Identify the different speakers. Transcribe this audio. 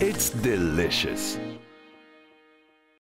Speaker 1: It's delicious.